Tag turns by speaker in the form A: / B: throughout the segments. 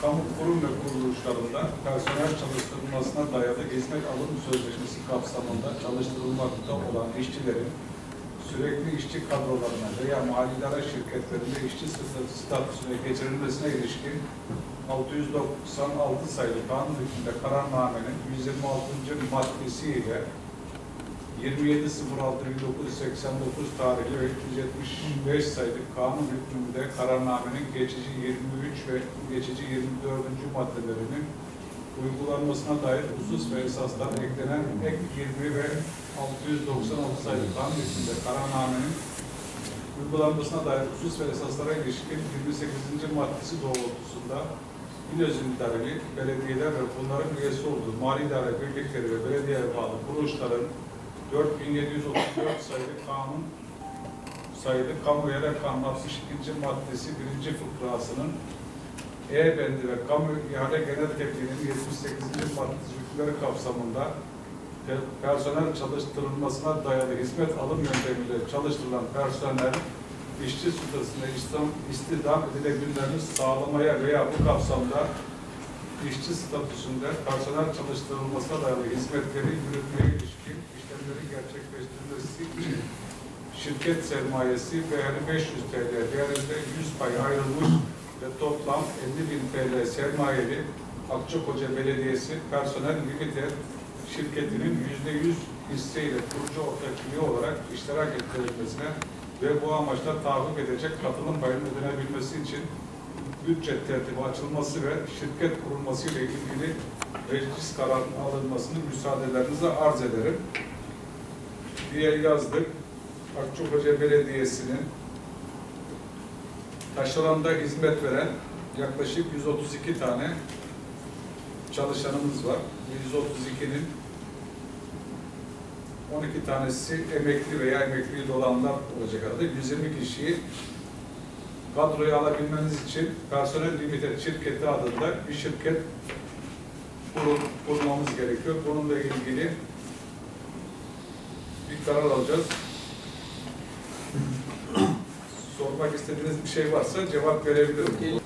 A: kamu kurum ve kuruluşlarında personel çalıştırılmasına dayalı hizmet alım sözleşmesi kapsamında çalıştırılmakta olan işçilerin sürekli işçi kadrolarına veya mali idare şirketlerinde işçi statüsüne geçirilmesine ilişkin 696 sayılı kanun hükmünde kararnamenin 126. maddesiyle 27.06.1989 tarihli ve 375 sayılı kanun hükmünde kararnamenin geçici 23 ve geçici 24. maddelerinin uygulanmasına dair husus ve esaslar eklenen ek 20 ve 696 sayılı kanun hükmünde kararnamenin uygulanmasına dair husus ve esaslara ilişkin 28. maddesi doğrultusunda İl özellikleri, belediyeler ve bunların üyesi olduğu mali idare birlikleri ve belediyeye bağlı kuruluşların 4734 sayılı kanun sayılı kamu yere kanun 62. maddesi 1. fıkrasının E bendi ve kamu ihale genel tebliğinin 78. maddesi hükümleri kapsamında pe- personel çalıştırılmasına dayalı hizmet alım yöntemiyle çalıştırılan personel işçi statüsünde istihdam, istihdam edilebilirlerini sağlamaya veya bu kapsamda işçi statüsünde personel çalıştırılmasına dayalı hizmetleri yürütmeye ilişkin işlemleri gerçekleştirilmesi için şirket sermayesi değeri 500 TL değerinde 100 pay ayrılmış ve toplam 50 bin TL sermayeli Akçakoca Belediyesi Personel Limited şirketinin %100 hisseyle kurucu ortaklığı olarak iştirak ettirilmesine ve bu amaçla tahakkuk edecek katılım payının ödenebilmesi için bütçe tertibi açılması ve şirket kurulması ile ilgili meclis kararının alınmasını müsaadelerinize arz ederim diye yazdık. Akçakoca Belediyesi'nin taşeranda hizmet veren yaklaşık 132 tane çalışanımız var. Bu 132'nin 12 tanesi emekli veya emekli olanlar olacak arada. 120 kişiyi kadroya alabilmeniz için Personel Limited şirketi adında bir şirket kur, kurmamız gerekiyor. Bununla ilgili bir karar alacağız. Sormak istediğiniz bir şey varsa cevap verebilirim.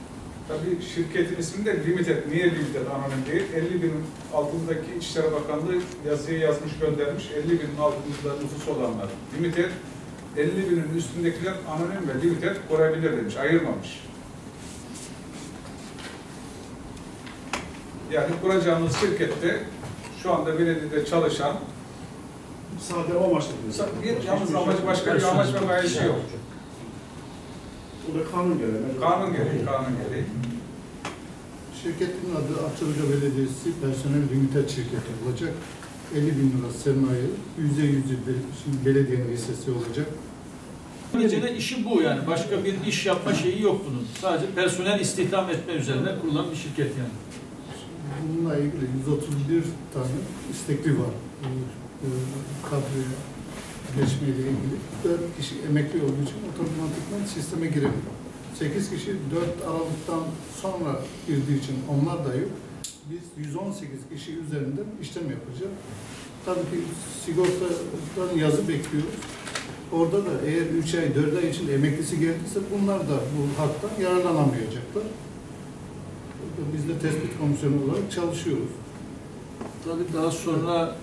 A: Tabii şirketin ismi de Limited. Niye Limited anonim değil? 50 bin altındaki İçişleri Bakanlığı yazıyı yazmış göndermiş. 50 binin altında nüfus olanlar. Limited 50 binin üstündekiler anonim ve limited kurabilir demiş, ayırmamış. Yani kuracağımız şirkette şu anda belediyede çalışan
B: Sadece o amaçla
A: bir yalnız amacı başka bir amaç ve gayesi yok.
B: Bu da kanun gereği.
A: Kanun gereği, kanun gereği.
C: Şirketin adı Akçakoca Belediyesi Personel Limited Şirketi olacak. 50 bin lira sermaye, yüzde yüzü şimdi belediyenin hissesi olacak.
D: Neticede işi bu yani. Başka bir iş yapma şeyi yok bunun. Sadece personel istihdam etme üzerine kurulan bir şirket yani.
C: Bununla ilgili 131 tane istekli var. E, kadroya geçmeyle ilgili. 4 kişi emekli olduğu için otomatikman sisteme giremiyor. 8 kişi 4 Aralık'tan sonra girdiği için onlar da yok. Biz 118 kişi üzerinden işlem yapacağız. Tabii ki sigortadan yazı bekliyoruz. Orada da eğer 3 ay, 4 ay içinde emeklisi geldiyse bunlar da bu haktan yararlanamayacaklar. Biz de tespit komisyonu olarak çalışıyoruz.
D: Tabii daha sonra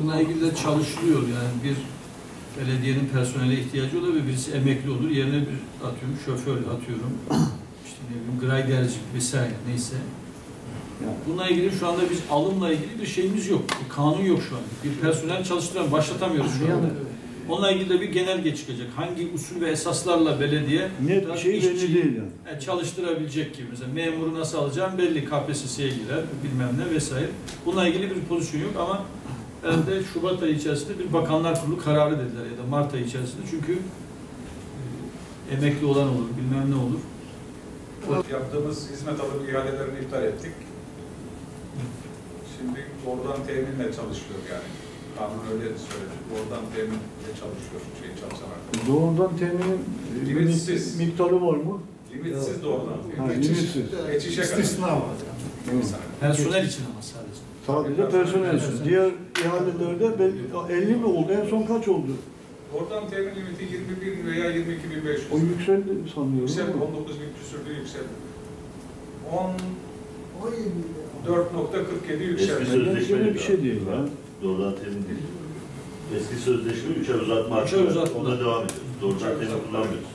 D: bununla ilgili de çalışılıyor yani bir belediyenin personele ihtiyacı olur ve birisi emekli olur. Yerine bir atıyorum şoför atıyorum. işte ne bileyim graderci vesaire neyse. Bununla ilgili şu anda biz alımla ilgili bir şeyimiz yok. Bir kanun yok şu an. Bir personel çalıştıran başlatamıyoruz şu anda. Onunla ilgili de bir genelge çıkacak. Hangi usul ve esaslarla belediye
E: Net bir şey belli değil yani.
D: yani çalıştırabilecek gibi. Mesela memuru nasıl alacağım belli. KPSS'ye girer bilmem ne vesaire. Bununla ilgili bir pozisyon yok ama herhalde Şubat ayı içerisinde bir bakanlar kurulu kararı dediler ya da Mart ayı içerisinde çünkü e, emekli olan olur bilmem ne olur.
A: Yaptığımız hizmet alım ihalelerini iptal ettik. Şimdi doğrudan teminle çalışıyor yani. Kanun öyle söyledi. Doğrudan teminle çalışıyor şey çalışan arkadaşlar.
E: Doğrudan teminin e,
A: Limitsiz.
E: limit- miktarı var mı?
A: Limitsiz doğrudan
E: Ha, limitsiz.
A: Geçişe kadar.
C: istisna var. yani.
D: Personel için ama sadece.
E: Sadece personel için. Diğer ihalelerde belli- 50 mi oldu? En son kaç oldu?
A: Oradan temin limiti 21 veya 22.500.
E: O yükseldi sanıyorum.
A: Yüksel
E: ama.
A: 19 bin küsürlü yükseldi. 14.47
F: Eski
A: yükseldi.
F: sözleşme
E: Öyle bir şey değil ya.
F: Doğrudan temin değil. Eski sözleşme 3 ay uzatma
D: Üç ay
F: hakkı var.
D: uzatma.
F: Ona devam ediyoruz. Doğrudan temin kullanmıyoruz.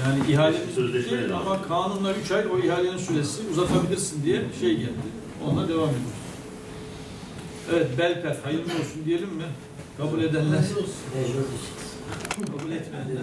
D: Yani ihale
F: Eski devam.
D: ama kanunla 3 ay o ihalenin süresi uzatabilirsin diye şey geldi. Onunla devam ediyoruz. Evet Belper hayırlı olsun diyelim mi? Kabul edenler. Kabul etmeyenler.